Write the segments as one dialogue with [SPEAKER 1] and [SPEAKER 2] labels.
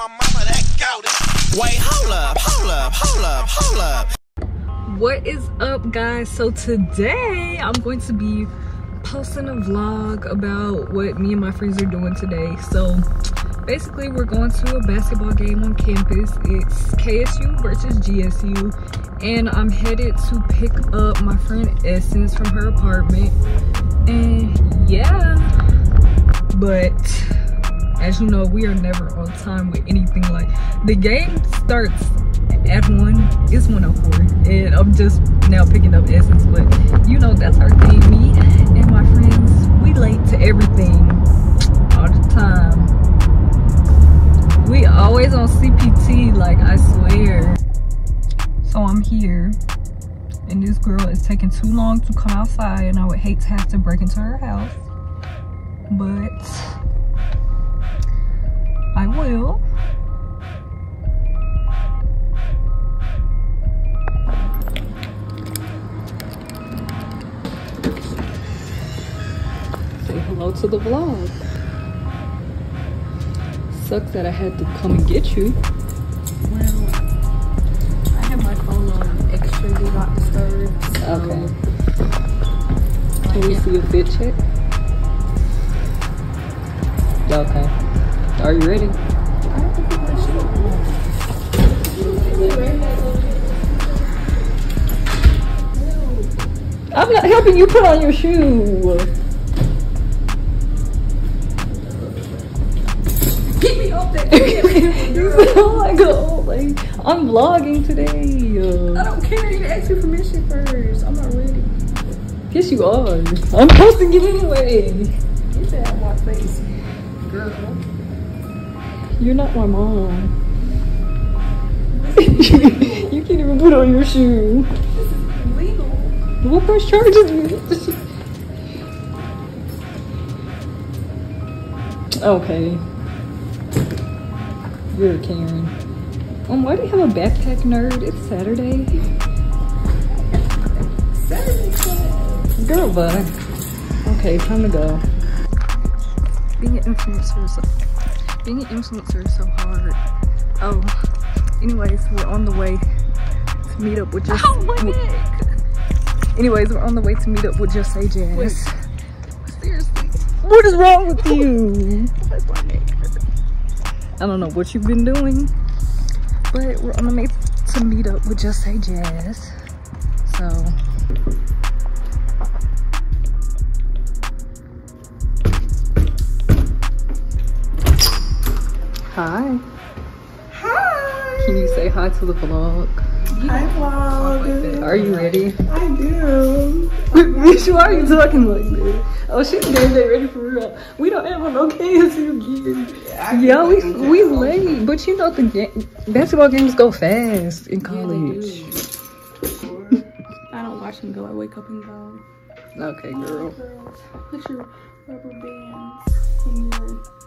[SPEAKER 1] my mama that gout. Wait, hold up, hold up, hold up, hold up.
[SPEAKER 2] What is up guys? So today I'm going to be posting a vlog about what me and my friends are doing today. So basically we're going to a basketball game on campus. It's KSU versus GSU and I'm headed to pick up my friend Essence from her apartment. And yeah, but as you know we are never on time with anything. Like the game starts at one. It's 104 and i'm just now picking up essence. But you know that's our thing. Me and my friends we late to everything all the time. We always on cpt like i swear. So i'm here. And this girl is taking too long to come outside and i would hate to have to break into her house. But I will. Say hello to the vlog. Sucks that I had to come and get you.
[SPEAKER 3] Well, I have my phone on extra do not disturb. So
[SPEAKER 2] Okay. Can we see a fit check? Okay. Are you ready? I'm not helping you put on your shoe.
[SPEAKER 3] Get me off that
[SPEAKER 2] you sound oh like a old lady. I'm vlogging today.
[SPEAKER 3] I don't care. You ask me permission first. I'm not ready.
[SPEAKER 2] Yes, you are. I'm posting it anyway.
[SPEAKER 3] Get that out of my face, girl.
[SPEAKER 2] You're not my mom. you can't even put on your shoe.
[SPEAKER 3] Legal.
[SPEAKER 2] We'll press charges. okay. You're a Karen. Um, why do you have a backpack nerd? It's Saturday. Girl, bye. Okay, time to go. Being an influencer is being an influencer is so hard. Oh, anyways, we're on the way to meet up with just.
[SPEAKER 3] Oh, my neck.
[SPEAKER 2] Anyways, we're on the way to meet up with Just Say Jazz.
[SPEAKER 3] Wait. Seriously.
[SPEAKER 2] What is wrong with you?
[SPEAKER 3] That's my neck.
[SPEAKER 2] I don't know what you've been doing, but we're on the way to meet up with Just Say Jazz. So. Hi.
[SPEAKER 3] Hi.
[SPEAKER 2] Can you say hi to the vlog?
[SPEAKER 3] Hi, vlog.
[SPEAKER 2] Are you ready?
[SPEAKER 3] I do.
[SPEAKER 2] Bitch, why are you talking like this? Oh, she's damn day ready for real. We don't have no KSU gear. Yeah, we we late, but you know the game, basketball games go fast in college.
[SPEAKER 3] I don't watch them go. I wake up and go.
[SPEAKER 2] Okay, girl.
[SPEAKER 3] Girls, put your rubber bands in your.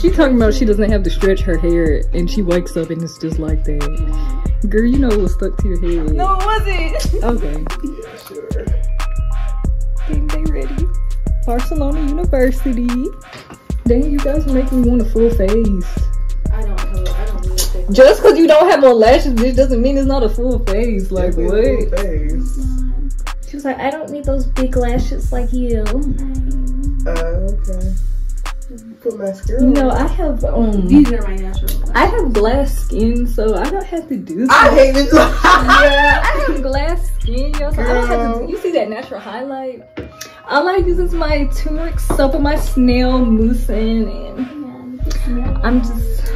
[SPEAKER 2] She talking about she doesn't have to stretch her hair, and she wakes up and it's just like that. Girl, you know it was stuck to your head.
[SPEAKER 3] No, it wasn't.
[SPEAKER 2] Okay.
[SPEAKER 3] Yeah, sure.
[SPEAKER 2] Game day ready. Barcelona University. Dang, you guys make me want a full face.
[SPEAKER 3] I don't know. I don't need that.
[SPEAKER 2] Just because you don't have on lashes, bitch, doesn't mean it's not a full face. Like, what?
[SPEAKER 4] She was like, I don't need those big lashes like you.
[SPEAKER 5] Uh, okay. Put mascara.
[SPEAKER 2] You know, I have um,
[SPEAKER 3] These are my natural.
[SPEAKER 2] I have glass skin, so I don't have to do
[SPEAKER 5] I
[SPEAKER 2] that.
[SPEAKER 5] hate this.
[SPEAKER 2] yeah, I have glass skin, y'all. So I don't have to. You see that natural highlight? All I use is my turmeric soap and my snail mousse, and, and I'm just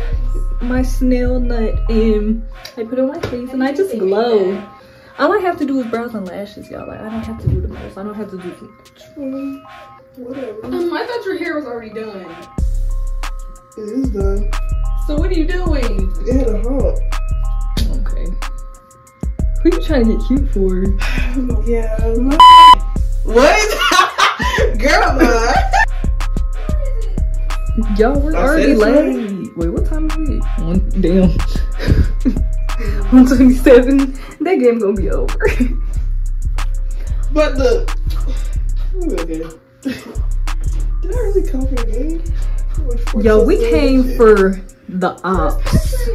[SPEAKER 2] my snail nut, and I put it on my face, and I just glow. All I have to do is brows and lashes, y'all. Like I don't have to do the most. I don't have to do.
[SPEAKER 5] Whatever.
[SPEAKER 3] Um, I thought your hair was already done.
[SPEAKER 5] It is done.
[SPEAKER 3] So what are you doing?
[SPEAKER 5] It had a hump.
[SPEAKER 2] Okay. Who you trying to get cute for?
[SPEAKER 5] Yeah. what? Girl, uh,
[SPEAKER 2] Y'all, we're
[SPEAKER 5] I
[SPEAKER 2] already
[SPEAKER 5] said it's
[SPEAKER 2] late. Wait, what time is it? One damn. One twenty-seven. That game gonna be over.
[SPEAKER 5] but the. Okay. Did I really come for the game?
[SPEAKER 2] Yo, we came for the ops.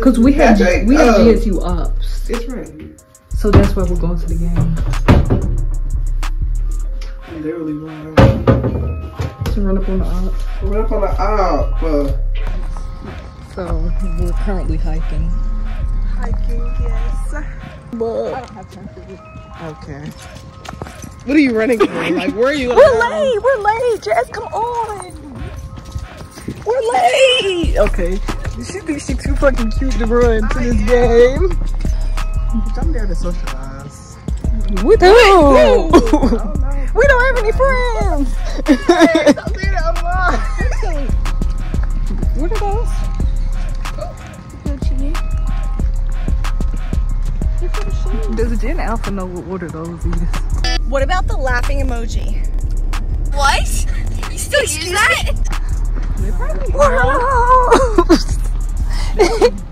[SPEAKER 2] Cause we had
[SPEAKER 5] Patrick,
[SPEAKER 2] we had
[SPEAKER 5] oh.
[SPEAKER 2] GSU ops.
[SPEAKER 5] It's right.
[SPEAKER 2] So that's why we're going to the game.
[SPEAKER 5] Literally wrong.
[SPEAKER 2] To run up on the ops.
[SPEAKER 5] Run up on the op. Uh,
[SPEAKER 2] So we're currently hiking.
[SPEAKER 5] hiking, yes.
[SPEAKER 2] But
[SPEAKER 5] Okay. What are you running for? Like, where are you?
[SPEAKER 2] we're late. We're late. Jazz, come on. We're late. Okay. She thinks she's too fucking cute to run to this game.
[SPEAKER 5] I'm there to socialize.
[SPEAKER 2] With who? we don't have any friends. what are those? Does Gen Alpha know what order those is?
[SPEAKER 6] What about the laughing emoji?
[SPEAKER 7] What? You still use that?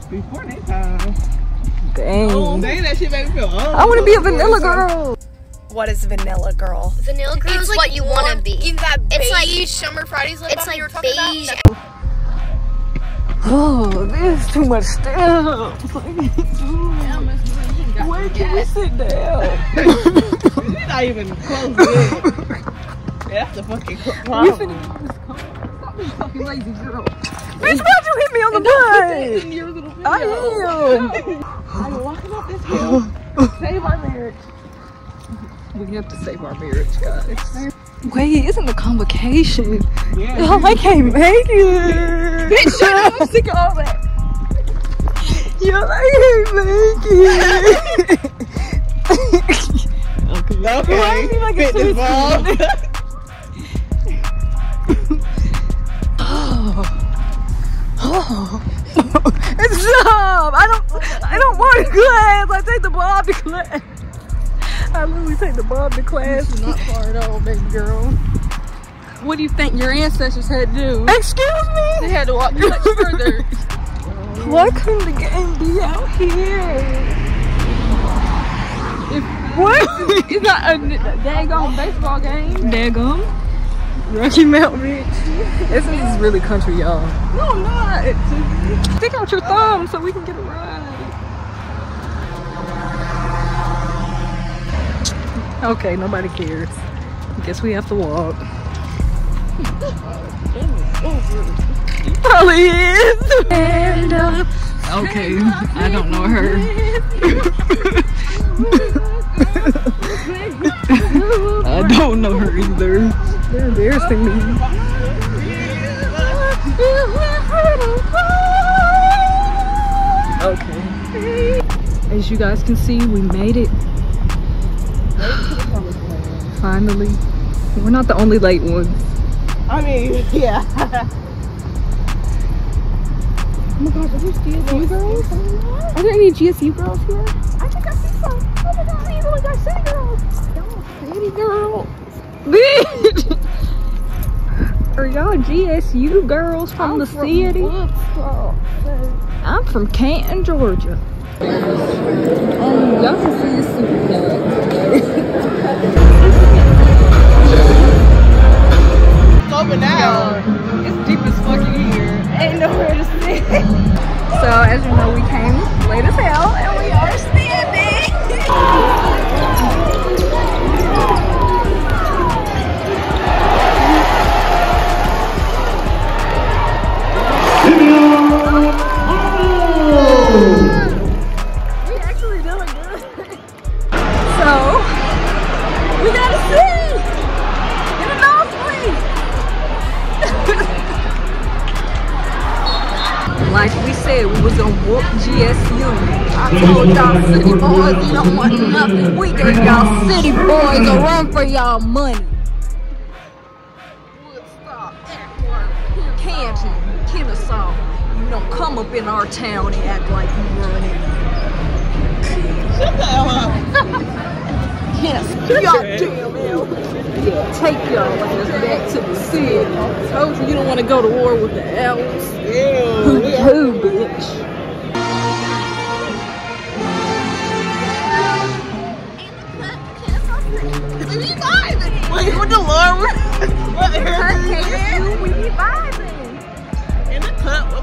[SPEAKER 5] Before they time.
[SPEAKER 2] Dang.
[SPEAKER 5] Oh, dang, that shit made me feel old.
[SPEAKER 2] I want to be a vanilla girl.
[SPEAKER 6] What is vanilla girl?
[SPEAKER 7] Vanilla girl
[SPEAKER 8] It's
[SPEAKER 7] is like
[SPEAKER 8] what you wanna be.
[SPEAKER 7] In that
[SPEAKER 8] It's like-
[SPEAKER 7] Summer Fridays lip
[SPEAKER 8] It's
[SPEAKER 7] balm you were
[SPEAKER 8] like
[SPEAKER 7] talking
[SPEAKER 8] beige.
[SPEAKER 7] about.
[SPEAKER 2] Oh, there's too much stuff. Where can we sit down?
[SPEAKER 5] Not even close yet. That's the fucking problem.
[SPEAKER 2] finna get this car. Stop being fucking lazy girl. Bitch, why'd you hit me on the butt?
[SPEAKER 5] In your little video.
[SPEAKER 2] I am.
[SPEAKER 5] I'm walking up this hill. Save our marriage.
[SPEAKER 2] We have to save our marriage, guys. Wait, isn't the convocation?
[SPEAKER 5] Yeah.
[SPEAKER 2] Oh, I can't make it. Bitch, shut up. I'm sick of all that. Yo, I can't make it. okay. Why is he like a
[SPEAKER 5] Fitness ball. Oh.
[SPEAKER 2] Stop! I don't. I don't want class. I take the Bob to class. I literally take the Bob to class.
[SPEAKER 5] Not far at all, oh, baby girl.
[SPEAKER 3] What do you think your ancestors had to do?
[SPEAKER 2] Excuse me.
[SPEAKER 3] They had to walk much further.
[SPEAKER 2] Why couldn't the game be out here? What?
[SPEAKER 3] It's not a daggone baseball game.
[SPEAKER 2] Daggum. Rocky Mountain Ridge. This is really country, y'all.
[SPEAKER 3] No, I'm not.
[SPEAKER 2] Stick out your thumb so we can get a ride. Okay, nobody cares. Guess we have to walk. Probably is. Okay, I don't know her. Oh, don't know her either. They're embarrassing me. Okay. As you guys can see, we made it. Finally. We're not the only late ones.
[SPEAKER 5] I mean, yeah.
[SPEAKER 3] Oh my gosh, are there GSU girls? Are there any GSU girls here?
[SPEAKER 2] GSU girls from the city? I'm from Canton, Georgia. Um, y'all can see it's super don't want nothing. We gave y'all city boys a run for y'all money. Woodstock, Acworth, Canton, Kennesaw. You don't come up in our town and act like you running.
[SPEAKER 5] Shut the hell up.
[SPEAKER 2] Yes, y'all damn. Yeah, take y'all ass back to the city. I told you you don't want to go to war with the elves. Who,
[SPEAKER 5] Ew.
[SPEAKER 2] who, bitch?
[SPEAKER 5] Wait, what the Lord? What here?
[SPEAKER 2] we be vibing.
[SPEAKER 5] In the cut